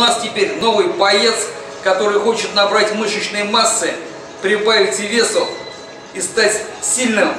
нас теперь новый боец, который хочет набрать мышечной массы, прибавить весу и стать сильным.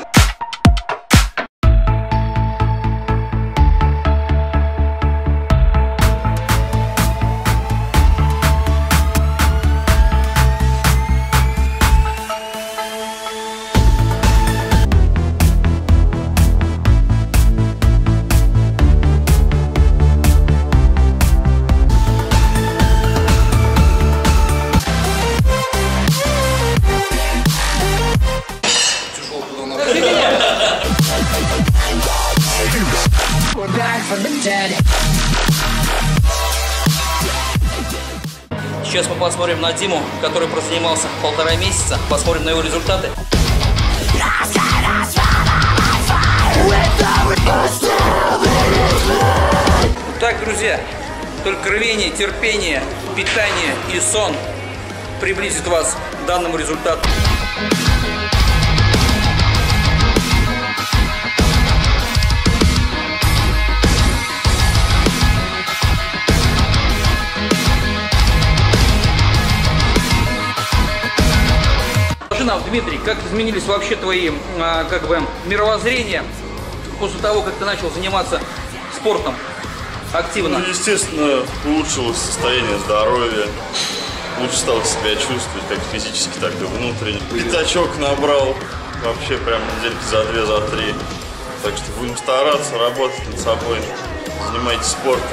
Сейчас мы посмотрим на Диму, который прозанимался полтора месяца. Посмотрим на его результаты. Так, друзья, только рвение, терпение, питание и сон приблизит вас к данному результату. Нам, Дмитрий, как изменились вообще твои а, как бы мировоззрения после того, как ты начал заниматься спортом активно? Ну, естественно, улучшилось состояние здоровья. Лучше стал себя чувствовать, как физически, так и внутренне. Пятачок набрал вообще прям недельки за две, за три. Так что будем стараться, работать над собой. Занимайтесь спортом.